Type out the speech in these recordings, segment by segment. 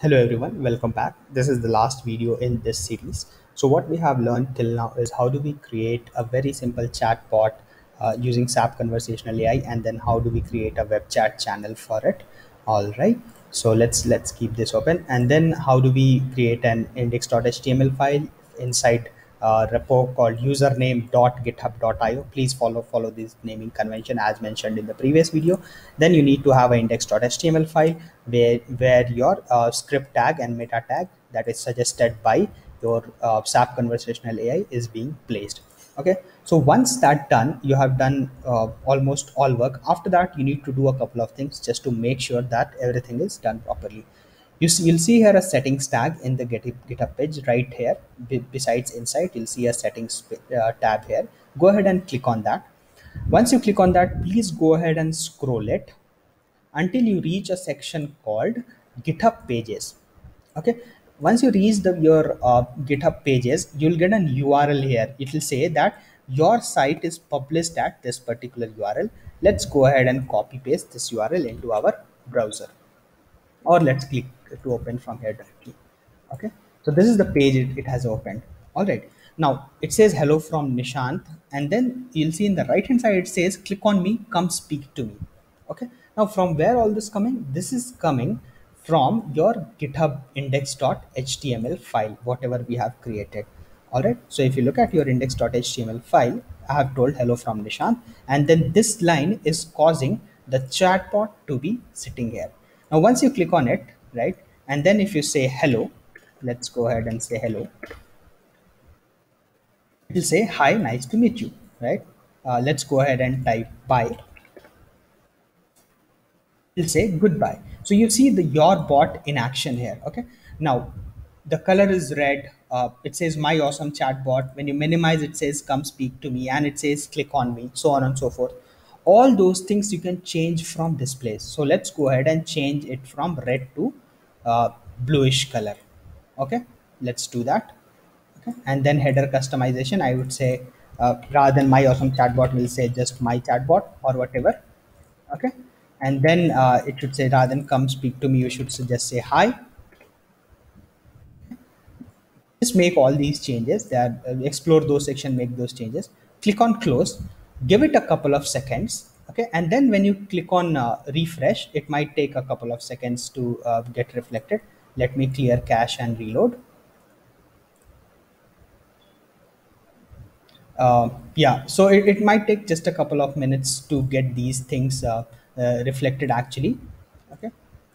Hello everyone, welcome back. This is the last video in this series. So what we have learned till now is how do we create a very simple chatbot uh, using SAP Conversational AI and then how do we create a web chat channel for it. All right. So let's let's keep this open and then how do we create an index.html file inside uh, repo called username.github.io. Please follow follow this naming convention as mentioned in the previous video. Then you need to have an index.html file where where your uh, script tag and meta tag that is suggested by your uh, SAP conversational AI is being placed. Okay, so once that done, you have done uh, almost all work. After that, you need to do a couple of things just to make sure that everything is done properly you see, you'll see here a settings tag in the GitHub, page right here. Be, besides insight, you'll see a settings uh, tab here. Go ahead and click on that. Once you click on that, please go ahead and scroll it until you reach a section called GitHub pages. Okay. Once you reach the your uh, GitHub pages, you'll get an URL here. It will say that your site is published at this particular URL. Let's go ahead and copy paste this URL into our browser or let's click to open from here directly. Okay? So this is the page it, it has opened. All right now it says hello from nishant. And then you'll see in the right hand side it says click on me come speak to me. Okay? Now from where all this coming? This is coming from your github index.html file whatever we have created. All right so if you look at your index.html file i have told hello from nishant. And then this line is causing the chatbot to be sitting here now once you click on it right and then if you say hello let's go ahead and say hello. It will say hi nice to meet you right? Uh, let's go ahead and type bye. It'll say goodbye. So you see the your bot in action here okay? Now the color is red. Uh, it says my awesome chatbot. When you minimize it says come speak to me and it says click on me so on and so forth all those things you can change from displays so let's go ahead and change it from red to uh, bluish color. Okay? Let's do that. Okay? And then header customization i would say uh, rather than my awesome chatbot will say just my chatbot or whatever. Okay? And then uh, it should say rather than come speak to me you should just say hi. Just make all these changes that uh, explore those section make those changes. Click on close give it a couple of seconds okay? And then when you click on uh, refresh it might take a couple of seconds to uh, get reflected. Let me clear cache and reload. Uh, yeah so it, it might take just a couple of minutes to get these things uh, uh, reflected actually okay?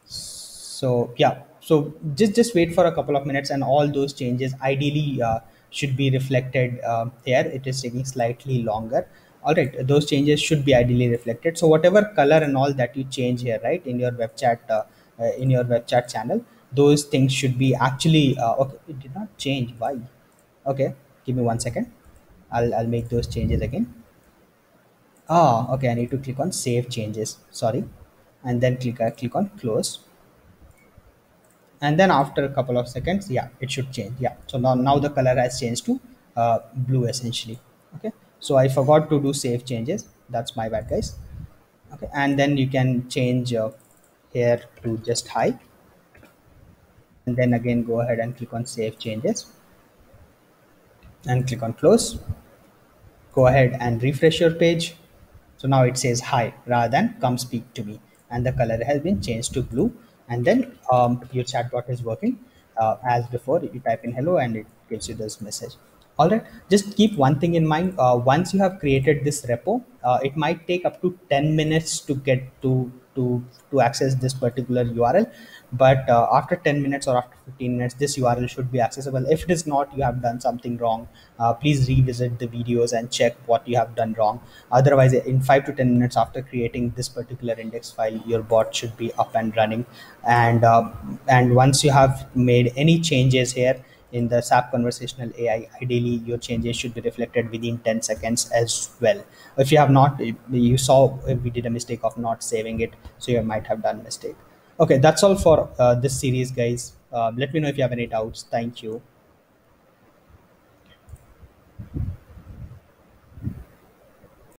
So yeah so just just wait for a couple of minutes and all those changes ideally uh, should be reflected here. It is taking slightly longer all right those changes should be ideally reflected. So whatever color and all that you change here right in your web chat uh, uh, in your web chat channel those things should be actually uh, okay it did not change. Why? Okay give me one second. I'll, I'll make those changes again. Ah okay i need to click on save changes. Sorry. And then click uh, click on close. And then after a couple of seconds yeah it should change. Yeah. So now now the color has changed to uh, blue essentially. Okay so i forgot to do save changes. That's my bad guys. Okay and then you can change uh, here to just hi and then again go ahead and click on save changes. And click on close. Go ahead and refresh your page. So now it says hi rather than come speak to me. And the color has been changed to blue. And then um, your chatbot is working. Uh, as before you type in hello and it gives you this message all right just keep one thing in mind. Uh, once you have created this repo uh, it might take up to 10 minutes to get to to to access this particular url but uh, after 10 minutes or after 15 minutes this url should be accessible. If it is not you have done something wrong. Uh, please revisit the videos and check what you have done wrong. Otherwise in 5 to 10 minutes after creating this particular index file your bot should be up and running. And uh, and once you have made any changes here in the SAP conversational AI, ideally your changes should be reflected within 10 seconds as well. If you have not, you saw we did a mistake of not saving it, so you might have done mistake. Okay, that's all for uh, this series, guys. Uh, let me know if you have any doubts. Thank you.